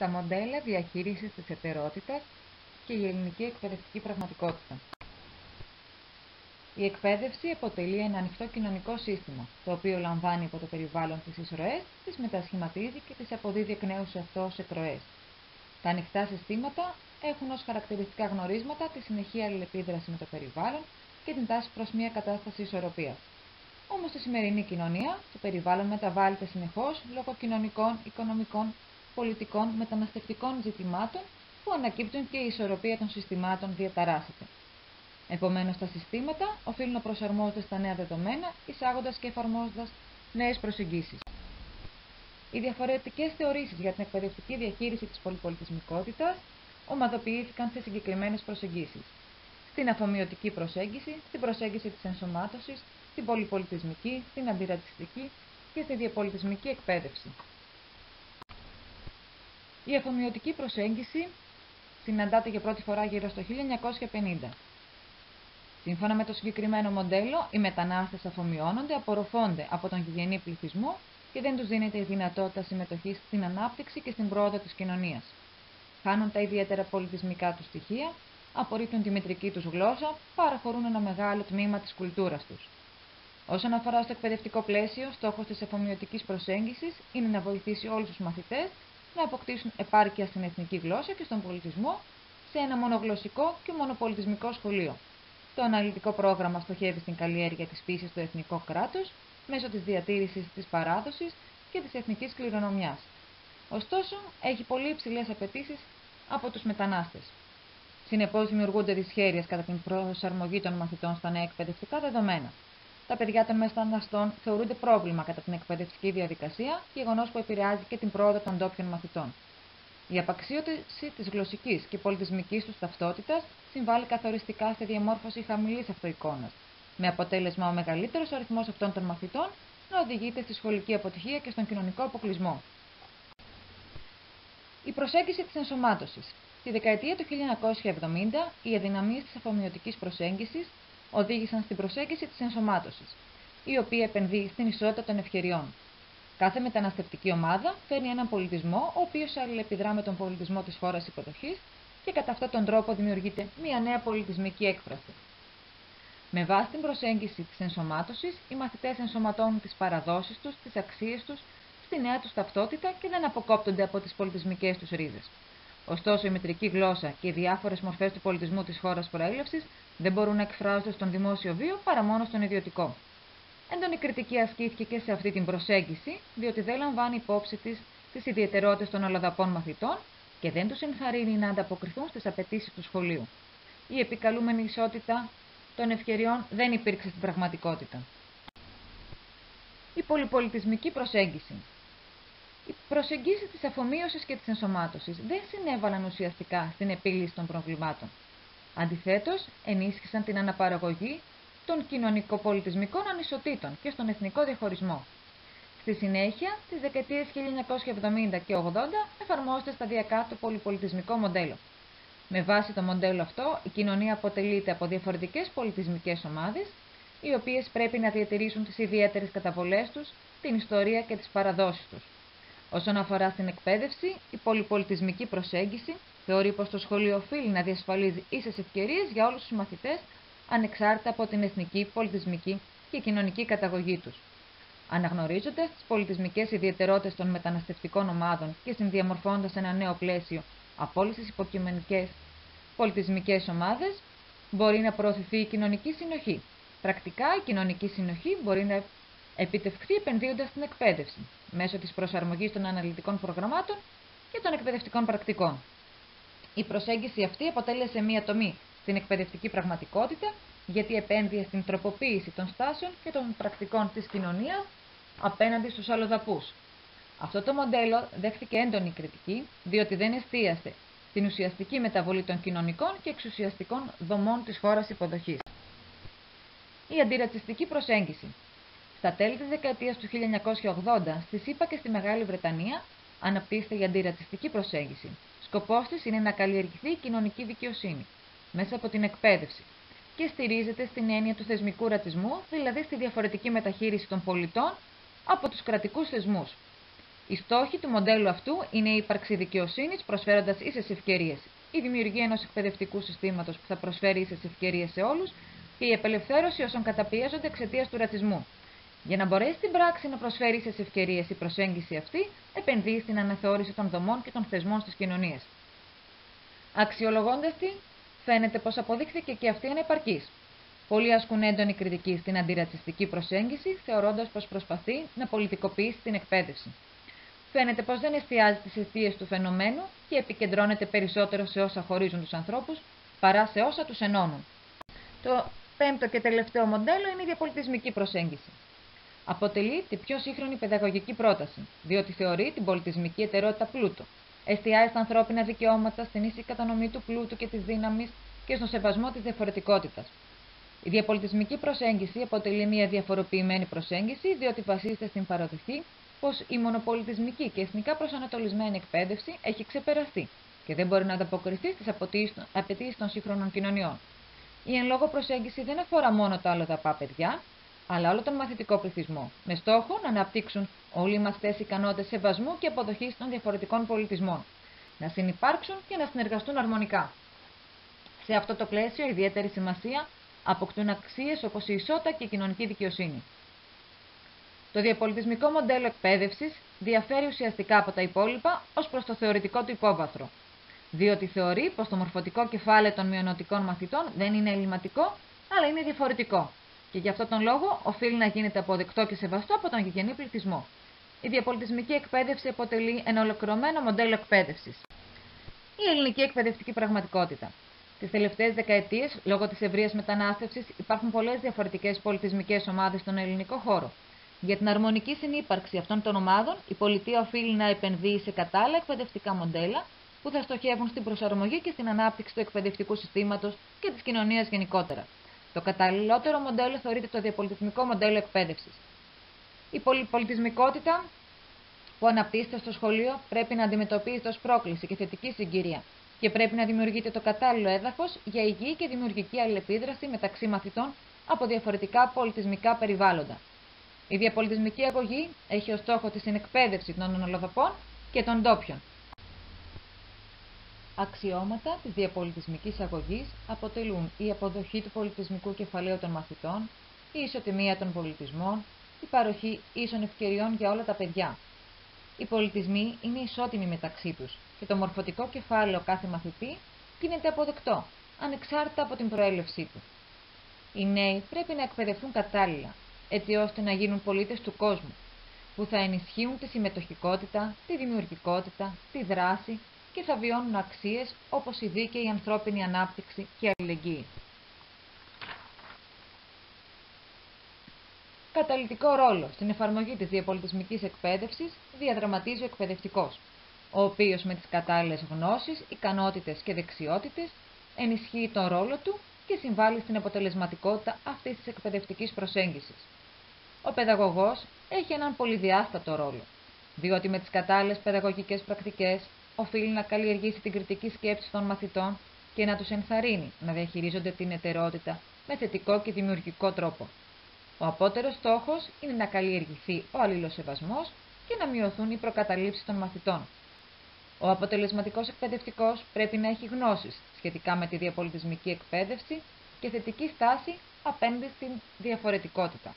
τα μοντέλα διαχείρισης της εταιρότητας και η ελληνική εκπαιδευτική πραγματικότητα. Η εκπαίδευση αποτελεί ένα ανοιχτό κοινωνικό σύστημα, το οποίο λαμβάνει από το περιβάλλον τις εισρωές, τις μετασχηματίζει και τις αποδίδει εκ νέου σε αυτό ως εκροές. Τα ανοιχτά συστήματα έχουν ως χαρακτηριστικά γνωρίσματα τη συνεχή αλληλεπίδραση με το περιβάλλον και την τάση προς μια κατάσταση ισορροπίας. Όμως στη σημερινή κοινωνία το περιβάλλον μεταβάλλεται συνεχώς λόγω κοινωνικών, οικονομικών, πολιτικών, μεταναστευτικών ζητημάτων που ανακύπτουν και η ισορροπία των συστημάτων διαταράσσεται. Επομένως, τα συστήματα οφείλουν να προσαρμόζονται στα νέα δεδομένα, εισάγοντας και εφαρμόζοντας νέες προσεγγίσεις. Οι διαφορετικές θεωρήσεις για την εκπαιδευτική διαχείριση της πολυπολιτισμικότητας ομαδοποιήθηκαν σε συγκεκριμένες προσεγγίσεις. Στην αφομοιωτική προσέγγιση, στην προσέγγιση της ενσωμάτωσης, στην πολυπολιτισμική, στην αντιρατσιστική και στη διαπολιτισμική εκπαίδευση. Η αφομοιωτική προσέγγιση συναντάται για πρώτη φορά γύρω στο 1950. Σύμφωνα με το συγκεκριμένο μοντέλο, οι μετανάστες αφομοιώνονται, απορροφώνται από τον γηγενή πληθυσμό και δεν τους δίνεται η δυνατότητα συμμετοχής στην ανάπτυξη και στην πρόοδο της κοινωνίας. Χάνουν τα ιδιαίτερα πολιτισμικά τους στοιχεία, απορρίπτουν τη μητρική τους γλώσσα, παραχωρούν ένα μεγάλο τμήμα της κουλτούρας τους. Όσον αφορά στο εκπαιδευτικό πλαίσιο, στόχος της εφομοιωτική προσέγγισης είναι να βοηθήσει όλους τους μαθητές να αποκτήσουν επάρκεια στην εθνική γλώσσα και στον πολιτισμό σε ένα μονογλωσσικό και μονοπολιτισμικό σχολείο. Το αναλυτικό πρόγραμμα στοχεύει στην καλλιέργεια της φύσης του εθνικού κράτου μέσω της διατήρησης της παράδοσης και της εθνικής κληρονομιάς. Ωστόσο, έχει πολύ υψηλές απαιτήσεις από τους μετανάστες. Συνεπώς, δημιουργούνται δυσχέρειες κατά την προσαρμογή των μαθητών στα νέα εκπαιδευτικά δεδομένα τα παιδιά των μεταναστών θεωρούνται πρόβλημα κατά την εκπαιδευτική διαδικασία, γεγονός που επηρεάζει και την πρόοδο των ντόπιων μαθητών. Η απαξίωση της γλωσσικής και πολιτισμικής τους ταυτότητας συμβάλλει καθοριστικά στη διαμόρφωση χαμηλής αυτοεικόνας, με αποτέλεσμα ο μεγαλύτερος αριθμός αυτών των μαθητών να οδηγείται στη σχολική αποτυχία και στον κοινωνικό αποκλεισμό. Η προσέγγιση της ενσωμάτωσης. Τη δεκαετία του 1970, οι αδυναμίες της αφομοιωτικής προσέγγισης οδήγησαν στην προσέγγιση της ενσωμάτωσης, η οποία επενδύει στην ισότητα των ευκαιριών. Κάθε μεταναστευτική ομάδα φέρνει έναν πολιτισμό, ο οποίος αλληλεπιδρά με τον πολιτισμό της χώρας υποδοχής και κατά αυτόν τον τρόπο δημιουργείται μια νέα πολιτισμική έκφραση. Με βάση την προσέγγιση της ενσωμάτωσης, οι μαθητές ενσωματώνουν τις παραδόσεις τους, τις αξίες τους, στη νέα τους ταυτότητα και δεν αποκόπτονται από τις πολιτισμικές τους ρίζες. Ωστόσο, η μητρική γλώσσα και οι διάφορες μορφές του πολιτισμού της χώρας προέλευσης δεν μπορούν να εκφράζονται στον δημόσιο βίο παρά μόνο στον ιδιωτικό. Έντονη κριτική ασκήθηκε και σε αυτή την προσέγγιση, διότι δεν λαμβάνει υπόψη της τις ιδιαιτερότητες των αλλοδαπών μαθητών και δεν τους ενθαρρύνει να ανταποκριθούν στις απαιτήσεις του σχολείου. Η επικαλούμενη ισότητα των ευκαιριών δεν υπήρξε στην πραγματικότητα. Η πολυπολιτισμική προσέγγιση. Οι προσεγγίσεις της αφομοίωσης και της ενσωμάτωσης δεν συνέβαλαν ουσιαστικά στην επίλυση των προβλημάτων. Αντιθέτως, ενίσχυσαν την αναπαραγωγή των κοινωνικοπολιτισμικών ανισοτήτων και στον εθνικό διαχωρισμό. Στη συνέχεια, τις δεκαετίες 1970 και 80 εφαρμόζεται σταδιακά το πολυπολιτισμικό μοντέλο. Με βάση το μοντέλο αυτό, η κοινωνία αποτελείται από διαφορετικές πολιτισμικές ομάδες, οι οποίες πρέπει να διατηρήσουν τις ιδιαίτερες καταβολές τους, την ιστορία και τις παραδόσεις τους. Όσον αφορά στην εκπαίδευση, η πολυπολιτισμική προσέγγιση θεωρεί πως το σχολείο οφείλει να διασφαλίζει ίσες ευκαιρίες για όλους τους μαθητές, ανεξάρτητα από την εθνική, πολιτισμική και κοινωνική καταγωγή τους. Αναγνωρίζοντας τις πολιτισμικές ιδιαιτερότητες των μεταναστευτικών ομάδων και συνδιαμορφώνοντας ένα νέο πλαίσιο από όλες τις υποκειμενικές πολιτισμικές ομάδες, μπορεί να προωθηθεί η κοινωνική συνοχή. Πρακτικά, η κοινωνική συνοχή μπορεί να επιτευχθεί επενδύοντας στην εκπαίδευση, μέσω της προσαρμογής των αναλυτικών προγραμμάτων και των εκπαιδευτικών πρακτικών. Η προσέγγιση αυτή αποτέλεσε μία τομή στην εκπαιδευτική πραγματικότητα, γιατί επένδυε στην τροποποίηση των στάσεων και των πρακτικών της κοινωνίας απέναντι στους αλλοδαπούς. Αυτό το μοντέλο δέχθηκε έντονη κριτική, διότι δεν εστίασε στην ουσιαστική μεταβολή των κοινωνικών και εξουσιαστικών δομών της χώρας υποδοχής. Η αντιρατσιστική προσέγγιση στα τέλη της δεκαετίας του 1980, στη ΣΥΠΑ και στη Μεγάλη Βρετανία, αναπτύσσεται η αντιρατσιστική προσέγγιση. Σκοπός της είναι να καλλιεργηθεί η κοινωνική δικαιοσύνη μέσα από την εκπαίδευση και στηρίζεται στην έννοια του θεσμικού ρατσισμού, δηλαδή στη διαφορετική μεταχείριση των πολιτών από τους κρατικούς θεσμούς. Οι στόχοι του μοντέλου αυτού είναι η ύπαρξη δικαιοσύνης προσφέροντας ίσες ευκαιρίες, η δημιουργία ενός εκπαιδευτικού συστήματος που θα προσφέρει ίσες ευκαιρίες σε όλους και η απελευθέρωση όσων καταπιέζονται εξαιτίας του ρατσισμού. Για να μπορέσει στην πράξη να προσφέρει ίσε ευκαιρίες η προσέγγιση αυτή, επενδύει στην αναθεώρηση των δομών και των θεσμών στι κοινωνίε. Αξιολογώντας τη, φαίνεται πως αποδείχθηκε και αυτή ανεπαρκής. Πολλοί ασκούν έντονη κριτική στην αντιρατσιστική προσέγγιση, θεωρώντας πως προσπαθεί να πολιτικοποιήσει την εκπαίδευση. Φαίνεται πως δεν εστιάζει τις αιστείε του φαινομένου και επικεντρώνεται περισσότερο σε όσα χωρίζουν τους ανθρώπους παρά σε όσα τους ενώνουν. Το πέμπτο και τελευταίο μοντέλο είναι η διαπολιτισμική προσέγγιση. Αποτελεί την πιο σύγχρονη παιδαγωγική πρόταση, διότι θεωρεί την πολιτισμική εταιρότητα πλούτο. Εστιάζει στα ανθρώπινα δικαιώματα, στην ίση κατανομή του πλούτου και της δύναμης και στον σεβασμό της διαφορετικότητας. Η διαπολιτισμική προσέγγιση αποτελεί μια διαφοροποιημένη προσέγγιση, διότι βασίζεται στην παραδοχή πως η μονοπολιτισμική και εθνικά προσανατολισμένη εκπαίδευση έχει ξεπεραστεί και δεν μπορεί να ανταποκριθεί στις απαιτήσεις των σύγχρονων κοινωνιών. Η εν λόγω προσέγγιση δεν αφορά μόνο τα αλλοδαπά παιδιά, αλλά όλο τον μαθητικό πληθυσμό, με στόχο να αναπτύξουν όλοι οι μαθητέ ικανότητες σεβασμού και αποδοχής των διαφορετικών πολιτισμών, να συνεπάρξουν και να συνεργαστούν αρμονικά. Σε αυτό το πλαίσιο, ιδιαίτερη σημασία αποκτούν αξίες όπως η ισότητα και η κοινωνική δικαιοσύνη. Το διαπολιτισμικό μοντέλο εκπαίδευσης διαφέρει ουσιαστικά από τα υπόλοιπα ως προς το θεωρητικό του υπόβαθρο, διότι θεωρεί πως το μορφωτικό κεφάλαιο των μειονοτικών μαθητών δεν είναι ελληματικό, αλλά είναι διαφορετικό, και γι' αυτόν τον λόγο οφείλει να γίνεται αποδεκτό και σεβαστό από τον γηγενή πληθυσμό. Η διαπολιτισμική εκπαίδευση αποτελεί ένα ολοκληρωμένο μοντέλο εκπαίδευσης. Η ελληνική εκπαιδευτική πραγματικότητα. Τις τελευταίες δεκαετίες, λόγω της ευρείας μετανάστευσης, υπάρχουν πολλές διαφορετικές πολιτισμικές ομάδες στον ελληνικό χώρο. Για την αρμονική συνύπαρξη αυτών των ομάδων, η πολιτεία οφείλει να επενδύει σε κατάλληλα εκπαιδευτικά μοντέλα που θα στοχεύουν στην προσαρμογή και στην ανάπτυξη του εκπαιδευτικού συστήματος και της κοινωνίας γενικότερα. Το καταλληλότερο μοντέλο θεωρείται το διαπολιτισμικό μοντέλο εκπαίδευσης. Η πολυπολιτισμικότητα που αναπτύσσεται στο σχολείο πρέπει να αντιμετωπίζεται ως πρόκληση και θετική συγκυρία και πρέπει να δημιουργείται το κατάλληλο έδαφος για υγιή και δημιουργική αλληλεπίδραση μεταξύ μαθητών από διαφορετικά πολιτισμικά περιβάλλοντα. Η διαπολιτισμική αγωγή έχει ως στόχο τη συνεκπαίδευση των ονολοδοπών και των ντόπιων. Αξιώματα της διαπολιτισμικής αγωγής αποτελούν η αποδοχή του πολιτισμικού κεφαλαίου των μαθητών, η ισοτιμία των πολιτισμών, η παροχή ίσων ευκαιριών για όλα τα παιδιά. Οι πολιτισμοί είναι ισότιμοι μεταξύ τους και το μορφωτικό κεφάλαιο κάθε μαθητή γίνεται αποδεκτό, ανεξάρτητα από την προέλευσή του. Οι νέοι πρέπει να εκπαιδευτούν κατάλληλα, έτσι ώστε να γίνουν πολίτες του κόσμου, που θα ενισχύουν τη συμμετοχικότητα, τη δημιουργικότητα, τη δράση και θα βιώνουν αξίες όπως η δίκαιη ανθρώπινη ανάπτυξη και αλληλεγγύη. Καταλητικό ρόλο στην εφαρμογή της διαπολιτισμικής εκπαίδευσης διαδραματίζει ο εκπαιδευτικός, ο οποίος με τις κατάλληλες γνώσεις, ικανότητες και δεξιότητες ενισχύει τον ρόλο του και συμβάλλει στην αποτελεσματικότητα αυτής της εκπαιδευτικής προσέγγισης. Ο παιδαγωγός έχει έναν πολυδιάστατο ρόλο, διότι με τις κατάλληλες παιδαγωγικές πρακτικές οφείλει να καλλιεργήσει την κριτική σκέψη των μαθητών και να τους ενθαρρύνει να διαχειρίζονται την ετερότητα με θετικό και δημιουργικό τρόπο. Ο απότερος στόχος είναι να καλλιεργηθεί ο αλληλοσεβασμός και να μειωθούν οι προκαταλήψεις των μαθητών. Ο αποτελεσματικός εκπαιδευτικός πρέπει να έχει γνώσεις σχετικά με τη διαπολιτισμική εκπαίδευση και θετική στάση απέναντι στην διαφορετικότητα.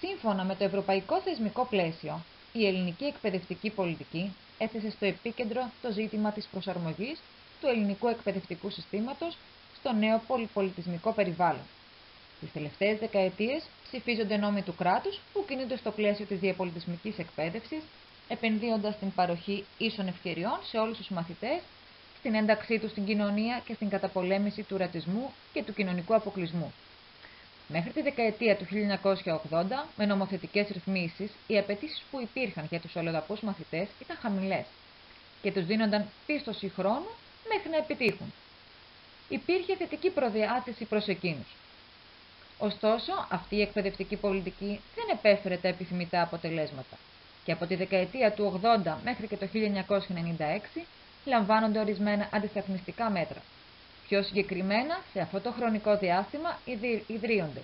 Σύμφωνα με το ευρωπαϊκό θεσμικό πλαίσιο, η ελληνική εκπαιδευτική πολιτική έθεσε στο επίκεντρο το ζήτημα της προσαρμογής του ελληνικού εκπαιδευτικού συστήματος στο νέο πολυπολιτισμικό περιβάλλον. Τις τελευταίες δεκαετίες ψηφίζονται νόμοι του κράτους που κινούνται στο πλαίσιο της διαπολιτισμικής εκπαίδευσης, επενδύοντας στην παροχή ίσων ευκαιριών σε όλους τους μαθητές, στην ένταξή τους στην κοινωνία και στην καταπολέμηση του ρατσισμού και του κοινωνικού αποκλεισμού. Μέχρι τη δεκαετία του 1980, με νομοθετικές ρυθμίσεις, οι απαιτήσεις που υπήρχαν για τους αλλοδαπούς μαθητές ήταν χαμηλές και τους δίνονταν πίστοση χρόνου μέχρι να επιτύχουν. Υπήρχε θετική προδιάθεση προς εκείνους. Ωστόσο, αυτή η εκπαιδευτική πολιτική δεν επέφερε τα επιθυμητά αποτελέσματα και από τη δεκαετία του 80 μέχρι και το 1996 λαμβάνονται ορισμένα αντισταθμιστικά μέτρα. Πιο συγκεκριμένα, σε αυτό το χρονικό διάστημα ιδρύονται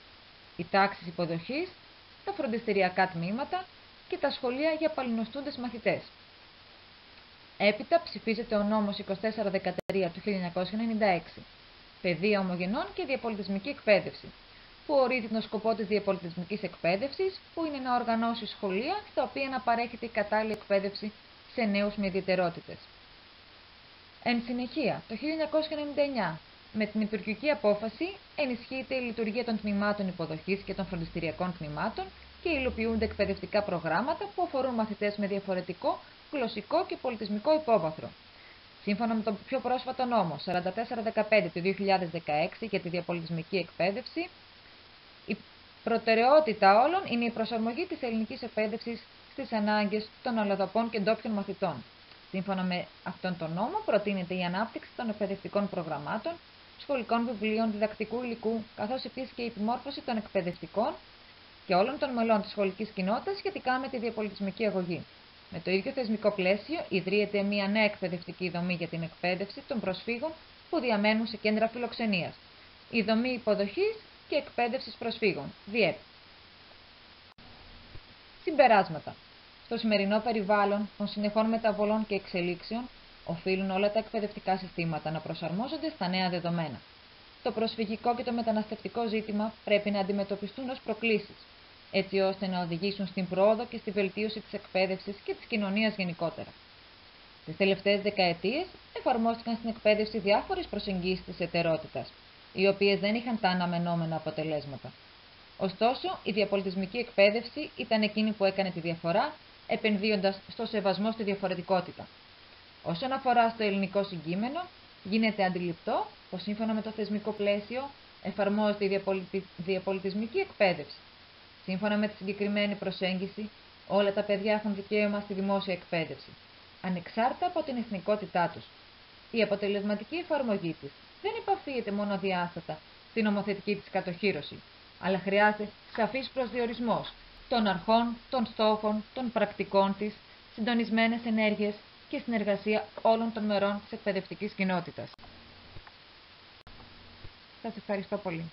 οι τάξεις υποδοχής, τα φροντιστηριακά τμήματα, και τα σχολεία για παλινοστούντες μαθητές. Έπειτα ψηφίζεται ο νόμος 2413 του 1996, παιδεία ομογενών και διαπολιτισμική εκπαίδευση, που ορίζει τον σκοπό της διαπολιτισμικής εκπαίδευσης, που είναι να οργανώσει σχολεία στα οποία να παρέχεται η κατάλληλη εκπαίδευση σε νέους με ιδιαιτερότητες. Εν συνεχεία, το 1999, με την υπηρετική απόφαση ενισχύεται η λειτουργία των τμήματων υποδοχής και των φροντιστηριακών τμήματων και υλοποιούνται εκπαιδευτικά προγράμματα που αφορούν μαθητές με διαφορετικό γλωσσικό και πολιτισμικό υπόβαθρο. Σύμφωνα με τον πιο πρόσφατο νόμο 4415 του 2016 για τη διαπολιτισμική εκπαίδευση, η προτεραιότητα όλων είναι η προσαρμογή της ελληνικής εκπαίδευσης στις ανάγκες των αλλοδαπών και ντόπιων μαθητών. Σύμφωνα με αυτόν τον νόμο, προτείνεται η ανάπτυξη των εκπαιδευτικών προγραμμάτων, σχολικών βιβλίων, διδακτικού υλικού, καθώς επίσης και η επιμόρφωση των εκπαιδευτικών και όλων των μελών της σχολικής κοινότητας σχετικά με τη διαπολιτισμική αγωγή. Με το ίδιο θεσμικό πλαίσιο ιδρύεται μια νέα εκπαιδευτική δομή για την εκπαίδευση των προσφύγων που διαμένουν σε κέντρα φιλοξενίας. Η δομή υποδοχής και εκπαίδευσης προσφύγων, ΔΙΕΠ. Συμπεράσματα. Στο σημερινό περιβάλλον των συνεχών μεταβολών και εξελίξεων, οφείλουν όλα τα εκπαιδευτικά συστήματα να προσαρμόζονται στα νέα δεδομένα. Το προσφυγικό και το μεταναστευτικό ζήτημα πρέπει να αντιμετωπιστούν ως προκλήσεις, έτσι ώστε να οδηγήσουν στην πρόοδο και στη βελτίωση της εκπαίδευσης και της κοινωνίας γενικότερα. Τις τελευταίες δεκαετίες εφαρμόστηκαν στην εκπαίδευση διάφορες προσεγγίσεις της ετερότητας, οι οποίες δεν είχαν τα αναμενόμενα αποτελέσματα. Ωστόσο, η διαπολιτισμική εκπαίδευση ήταν εκείνη που έκανε τη διαφορά, επενδύοντας στο σεβασμό στη διαφορετικότητα. Όσον αφορά στο ελληνικό συγκείμενο, γίνεται αντιληπτό πως σύμφωνα με το θεσμικό πλαίσιο εφαρμόζεται η διαπολιτισμική εκπαίδευση. Σύμφωνα με τη συγκεκριμένη προσέγγιση, όλα τα παιδιά έχουν δικαίωμα στη δημόσια εκπαίδευση, ανεξάρτητα από την εθνικότητά τους. Η αποτελεσματική εφαρμογή της δεν υπαφίεται μόνο διάστατα στην νομοθετική της κατοχήρωση, αλλά χρειάζεται σαφής προσδιορισμός των αρχών, των στόχων, των πρακτικών της, συντονισμένες ενέργειες και συνεργασία όλων των μερών της εκπαιδευτικής κοινότητας. Σας ευχαριστώ πολύ.